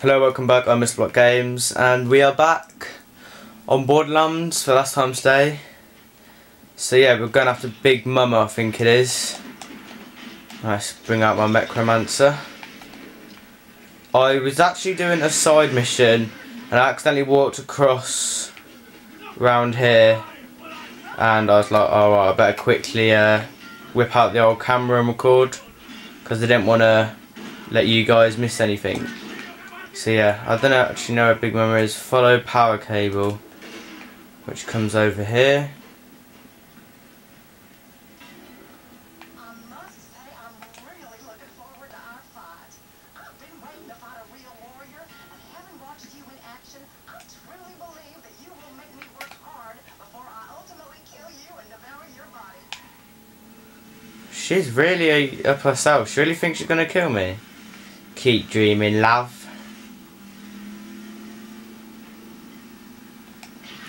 Hello, welcome back. I'm Mr. Block Games, and we are back on Borderlands for last time today. So yeah, we're going after Big Mama, I think it is. Let's bring out my Necromancer. I was actually doing a side mission, and I accidentally walked across around here, and I was like, oh, right, I better quickly uh, whip out the old camera and record, because I didn't want to let you guys miss anything. So yeah, I don't actually know what Big Mama is. Follow power cable, which comes over here. She's really up herself. She really thinks she's gonna kill me. Keep dreaming, love.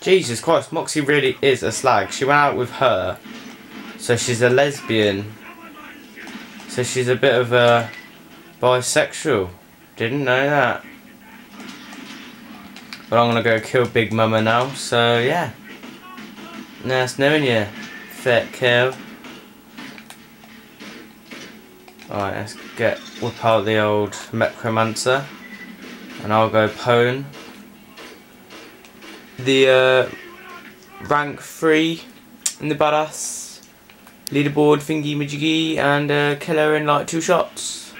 Jesus Christ, Moxxi really is a slag. She went out with her. So she's a lesbian. So she's a bit of a bisexual. Didn't know that. But I'm gonna go kill Big Mama now, so yeah. Nice knowing you, fat cow. Alright, let's get whip out the old Necromancer. And I'll go Pwn the uh, rank 3 in the badass leaderboard thingy majiggy and uh, kill her in like two shots.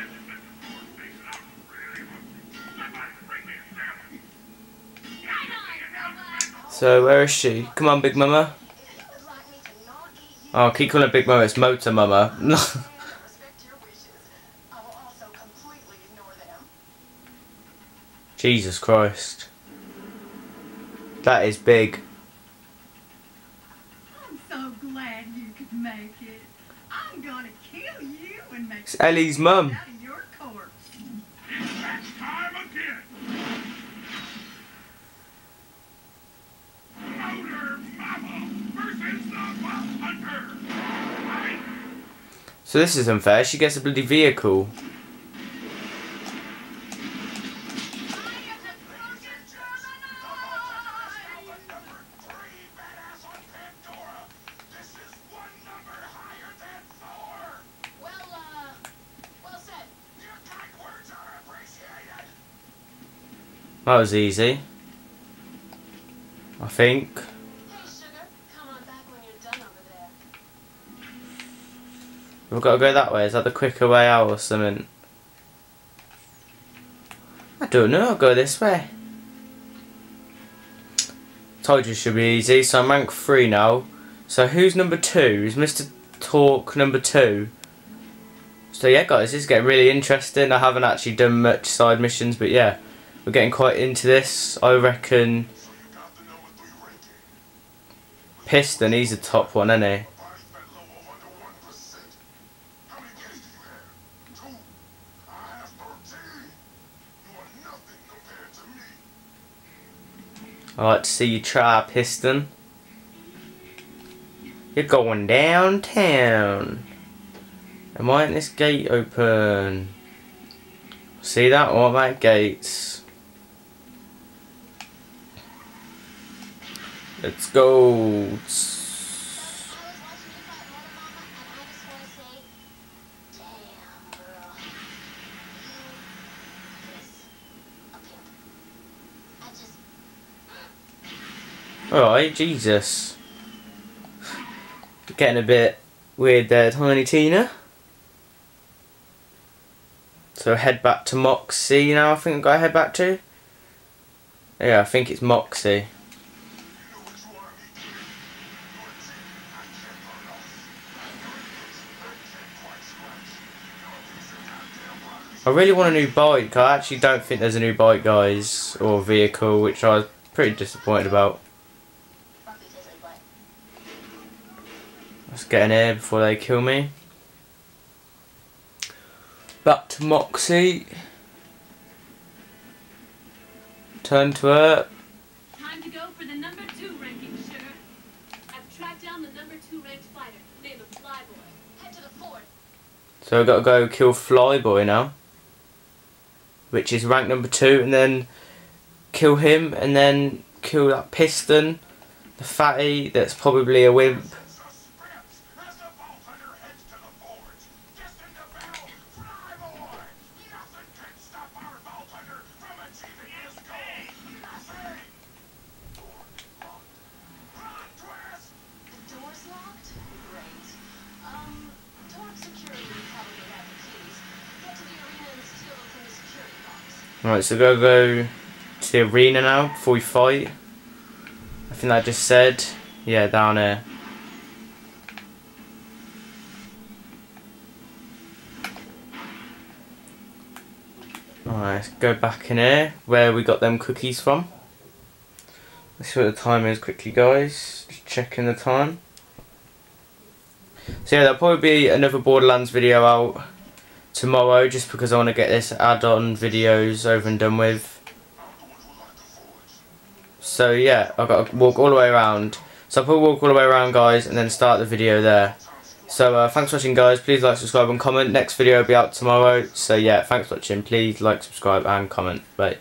So where is she? Come on Big Mama. Oh, I keep calling Big Mama, it's Motor Mama. Jesus Christ. That is big. I'm so glad you could make it. I'm gonna kill you and make it's Ellie's mum. So this is unfair. She gets a bloody vehicle. That was easy. I think. We've got to go that way. Is that the quicker way out or something? I don't know. I'll go this way. Told you it should be easy. So I'm rank 3 now. So who's number 2? Is Mr. Torgue number 2? So yeah guys, this is getting really interesting. I haven't actually done much side missions, but yeah. We're getting quite into this. I reckon Piston, he's a top one, isn't he? I like to see you try Piston. You're going downtown. Am I in this gate open? See that? Automatic gates. Let's go. Alright, Jesus. Getting a bit weird there, Tiny Tina. So head back to Moxxi now, I think I've got to head back to. Yeah, I think it's Moxxi. I really want a new bike. I actually don't think there's a new bike, guys, or vehicle, which I was pretty disappointed about. Let's get in here before they kill me. Back to Moxxi. Turn to her. Time to go for the number two ranking, sugar. I've tracked down the number two ranked fighter, named Flyboy. Head to the fort. So I've got to go kill Flyboy now. Which is rank number two, and then kill him, and then kill that piston, the fatty that's probably a wimp. Right, so go go to the arena now before we fight. I think I just said, yeah, down here. Alright, go back in here where we got them cookies from. Let's see what the time is quickly, guys. Just checking the time. So yeah, there'll probably be another Borderlands video out tomorrow just because I want to get this add-on videos over and done with. So yeah, I've got to walk all the way around. So I'll probably walk all the way around guys and then start the video there. So uh, thanks for watching guys, please like, subscribe and comment. Next video will be out tomorrow. So yeah, thanks for watching, please like, subscribe and comment. Bye.